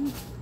Mm-hmm.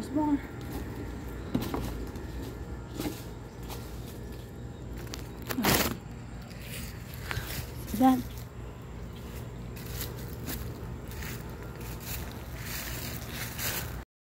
There's more. That